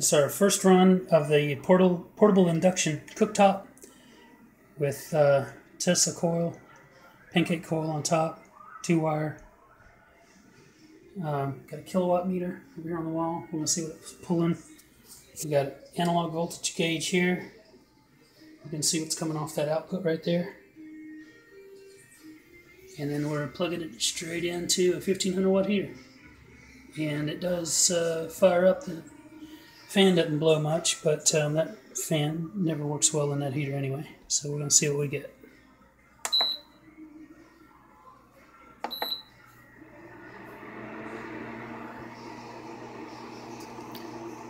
This our first run of the portal, portable induction cooktop with uh, Tesla coil, pancake coil on top, two wire. Um, got a kilowatt meter over here on the wall. We want to see what it's pulling. We got analog voltage gauge here. You can see what's coming off that output right there. And then we're plugging it straight into a 1500 watt heater. And it does uh, fire up the Fan doesn't blow much, but um, that fan never works well in that heater anyway. So we're going to see what we get.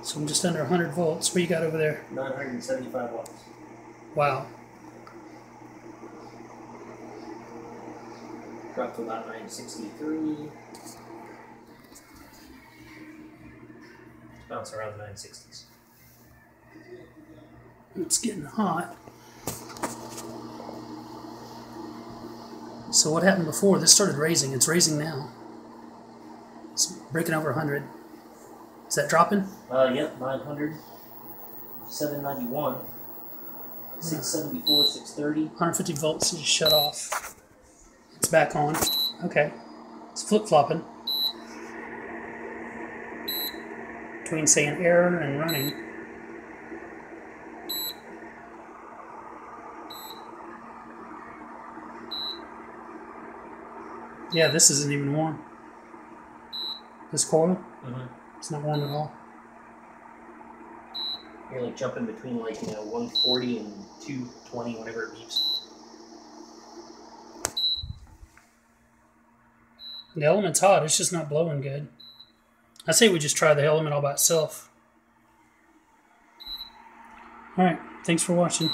So I'm just under 100 volts. What you got over there? 975 watts. Wow. Dropped to about 963. Bounce around the 960s. It's getting hot. So what happened before? This started raising. It's raising now. It's breaking over 100. Is that dropping? Uh, yep, 900, 791, 674, 630. 150 volts just shut off. It's back on. Okay. It's flip flopping. Between, say, an error and running. Yeah, this isn't even warm. This coil? Mm-hmm. It's not warm at all. You're like jumping between like, you know, 140 and 220 whenever it beeps. The element's hot, it's just not blowing good. I say we just try the element all by itself. Alright, thanks for watching.